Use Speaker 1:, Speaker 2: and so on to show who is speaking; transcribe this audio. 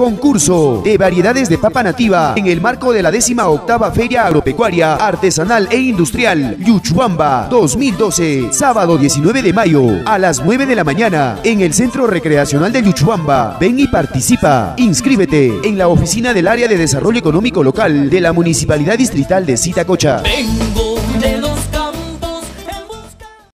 Speaker 1: concurso de variedades de papa nativa en el marco de la décima octava Feria Agropecuaria, Artesanal e Industrial Yuchuamba 2012, sábado 19 de mayo a las 9 de la mañana en el Centro Recreacional de Yuchuamba. Ven y participa. Inscríbete en la oficina del Área de Desarrollo Económico Local de la Municipalidad Distrital de Citacocha.
Speaker 2: Ven